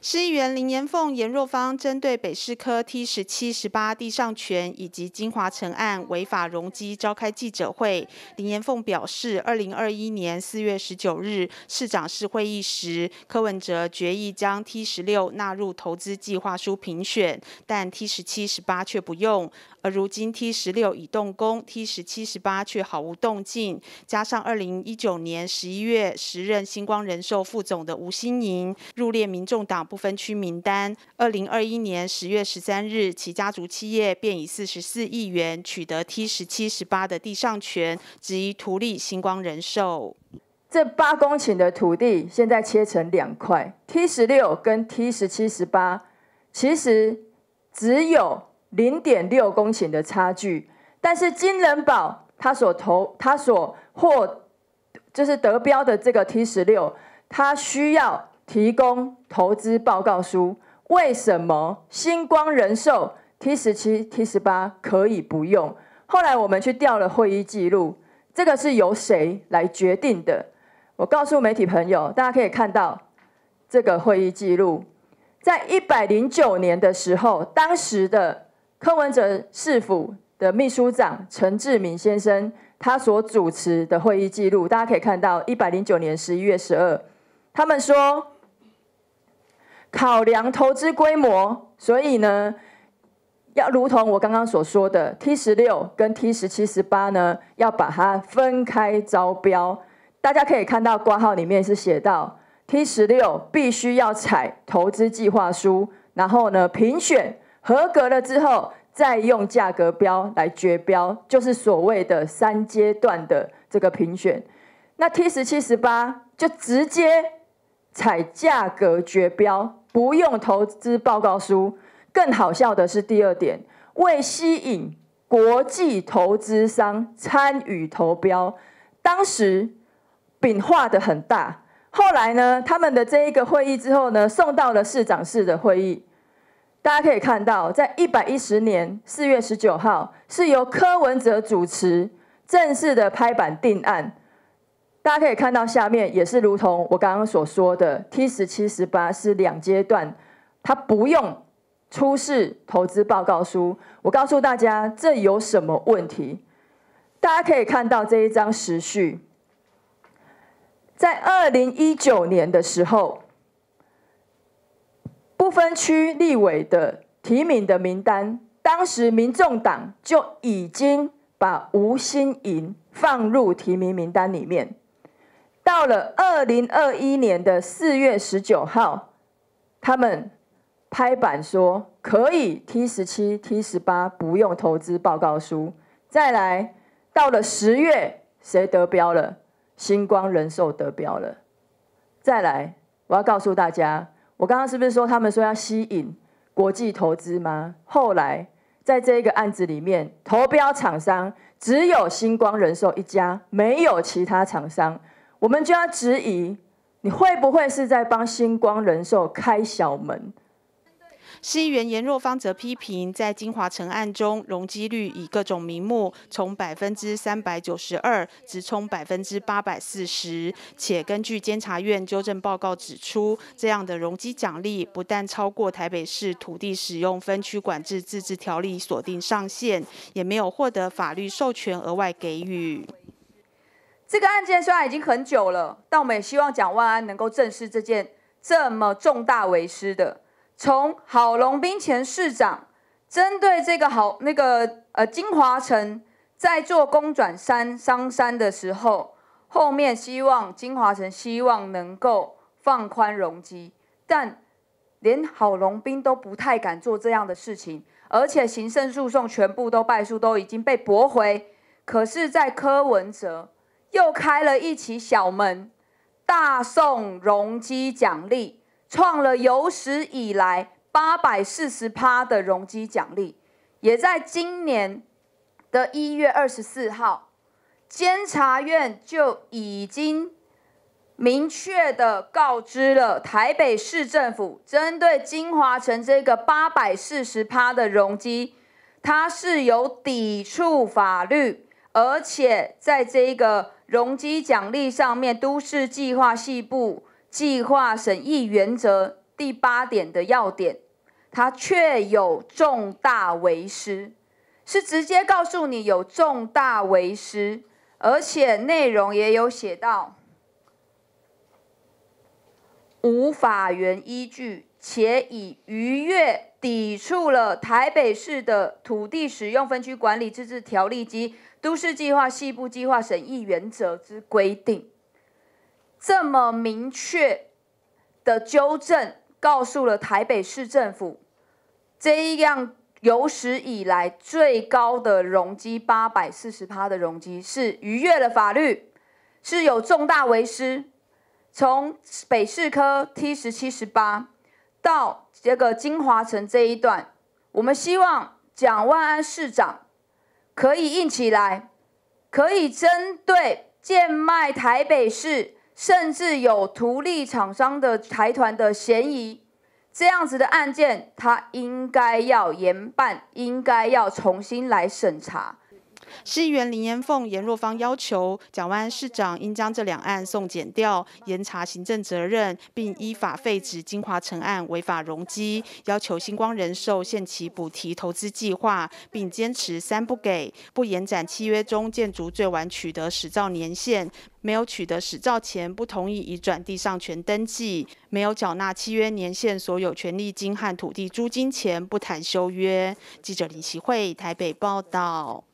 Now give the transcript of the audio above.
市议员林延凤、严若芳针对北市科 T 十七、十八地上权以及金华城案违法容积召开记者会。林延凤表示，二零二一年四月十九日市长室会议时，柯文哲决议将 T 十六纳入投资计划书评选，但 T 十七、十八却不用。而如今 T 十六已动工，T 十七、十八却毫无动静。加上二零一九年十一月时任星光人寿副总的吴新莹入列民众党不分区名单，二零二一年十月十三日，其家族企业便以四十四亿元取得 T 十七、十八的地上权，质疑图利星光人寿。这八公顷的土地现在切成两块，T 十六跟 T 十七、十八，其实只有。零点六公顷的差距，但是金人保他所投他所获就是得标的这个 T 十六，他需要提供投资报告书。为什么星光人寿 T 十七 T 十八可以不用？后来我们去调了会议记录，这个是由谁来决定的？我告诉媒体朋友，大家可以看到这个会议记录，在一百零九年的时候，当时的。柯文哲市府的秘书长陈志明先生，他所主持的会议记录，大家可以看到，一百零九年十一月十二，他们说，考量投资规模，所以呢，要如同我刚刚所说的，T 十六跟 T 十七、十八呢，要把它分开招标。大家可以看到挂号里面是写到，T 十六必须要采投资计划书，然后呢评选。合格了之后，再用价格标来决标，就是所谓的三阶段的这个评选。那 T 十七十八就直接采价格决标，不用投资报告书。更好笑的是第二点，为吸引国际投资商参与投标，当时饼画的很大。后来呢，他们的这一个会议之后呢，送到了市长室的会议。大家可以看到，在一百一十年四月十九号，是由柯文哲主持正式的拍板定案。大家可以看到下面也是如同我刚刚所说的，T 十七十八是两阶段，它不用出示投资报告书。我告诉大家，这有什么问题？大家可以看到这一张时序，在二零一九年的时候。不分区立委的提名的名单，当时民众党就已经把吴新颖放入提名名单里面。到了二零二一年的四月十九号，他们拍板说可以 T 十七、T 十八不用投资报告书。再来到了十月，谁得标了？星光人寿得标了。再来，我要告诉大家。我刚刚是不是说他们说要吸引国际投资吗？后来在这一个案子里面，投标厂商只有星光人寿一家，没有其他厂商，我们就要质疑，你会不会是在帮星光人寿开小门？市议员严若芳则批评，在金华城案中，容积率以各种名目从百分之三百九十二直冲百分之八百四十，且根据监察院纠正报告指出，这样的容积奖励不但超过台北市土地使用分区管制自治条例锁定上限，也没有获得法律授权额外给予。这个案件虽然已经很久了，但我们也希望蒋万安能够正视这件这么重大为师的。从郝龙斌前市长针对这个好那个呃金华城在做公转山商山的时候，后面希望金华城希望能够放宽容积，但连郝龙斌都不太敢做这样的事情，而且行政诉讼全部都败诉，都已经被驳回。可是，在柯文哲又开了一起小门，大送容积奖励。创了有史以来八百四十趴的容积奖励，也在今年的一月二十四号，监察院就已经明确的告知了台北市政府，针对金华城这个八百四十趴的容积，它是有抵触法律，而且在这个容积奖励上面，都市计划系部。计划审议原则第八点的要点，它确有重大为失，是直接告诉你有重大为失，而且内容也有写到无法源依据，且以逾越抵触了台北市的土地使用分区管理自治条例及都市计划西部计划审议原则之规定。这么明确的纠正，告诉了台北市政府，这一样有史以来最高的容积八百四十趴的容积是逾越了法律，是有重大违失。从北市科 T 十七十八到这个金华城这一段，我们希望蒋万安市长可以硬起来，可以针对贱卖台北市。甚至有图利厂商的财团的嫌疑，这样子的案件，他应该要严办，应该要重新来审查。市议员林延凤、严若芳要求蒋万市长应将这两案送检调，严查行政责任，并依法废止金华城案违法容积，要求星光人寿限期补提投资计划，并坚持三不给：不延展契约中建筑最晚取得始造年限，没有取得始造前不同意移转地上权登记，没有缴纳契约年限所有权利金和土地租金前不谈修约。记者李奇慧台北报道。